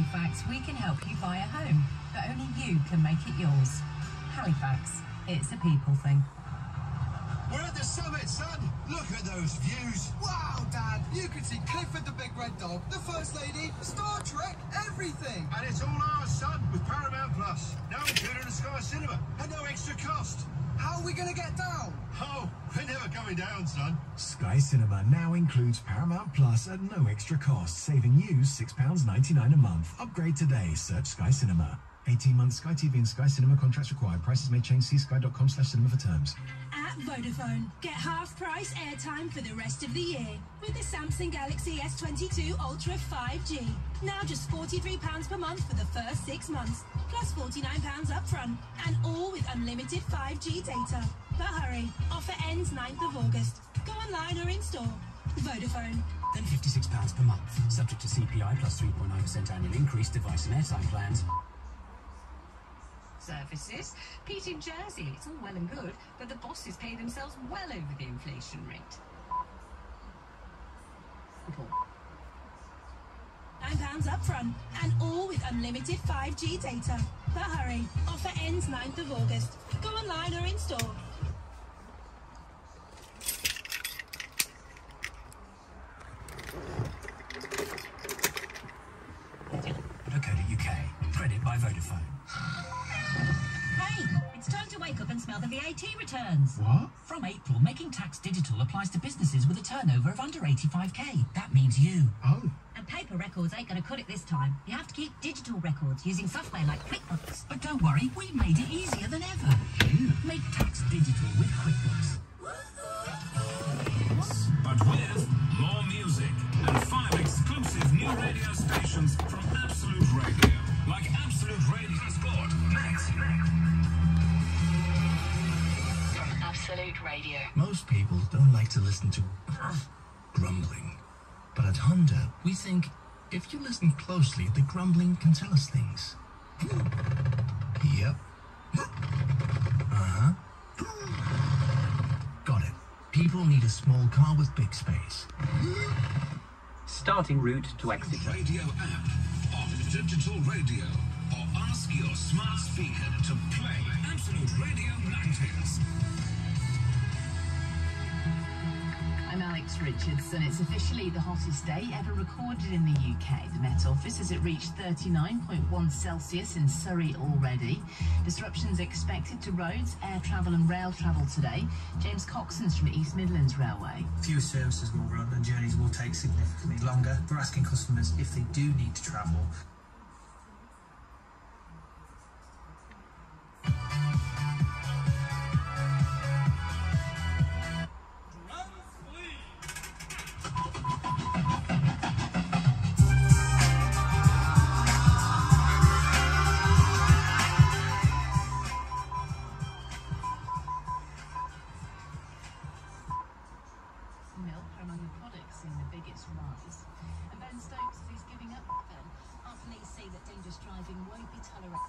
Halifax, we can help you buy a home, but only you can make it yours. Halifax, it's a people thing. We're at the summit, son. Look at those views. Wow, Dad, you can see Clifford the Big Red Dog, the First Lady, Star Trek, everything. And it's all ours, son, with Paramount Plus. Now included in Sky Cinema, at no extra cost. How are we going to get down? Oh, we're never coming down, son. Sky Cinema now includes Paramount Plus at no extra cost, saving you £6.99 a month. Upgrade today. Search Sky Cinema. 18 months Sky TV and Sky Cinema contracts required. Prices may change. See sky.com slash cinema for terms. At Vodafone, get half price airtime for the rest of the year with the Samsung Galaxy S22 Ultra 5G. Now just £43 per month for the first six months, plus £49 up front, and all with unlimited 5G data. But hurry, offer ends 9th of August. Go online or in store. Vodafone. Then £56 per month, subject to CPI plus 3.9% annual increase, device and airtime plans. Services. Pete in Jersey, it's all well and good, but the bosses pay themselves well over the inflation rate. £9 up front, and all with unlimited 5G data. But hurry, offer ends 9th of August. Go online or in store. Wake up and smell the VAT returns. What? From April, making tax digital applies to businesses with a turnover of under 85k. That means you. Oh. And paper records ain't going to cut it this time. You have to keep digital records using software like QuickBooks. But don't worry, we made it easier than ever. Yeah. Make tax Absolute Radio. Most people don't like to listen to grumbling. But at Honda, we think if you listen closely, the grumbling can tell us things. Yep. Uh-huh. Got it. People need a small car with big space. Starting route to Exeter. Radio app on digital radio. Or ask your smart speaker to play Absolute Radio 90s. I'm Alex Richards, and it's officially the hottest day ever recorded in the UK. The Met Office has it reached 39.1 Celsius in Surrey already. Disruptions expected to roads, air travel, and rail travel today. James Coxon's from East Midlands Railway. Fewer services will run and journeys will take significantly longer. We're asking customers if they do need to travel dangerous driving won't be tolerated.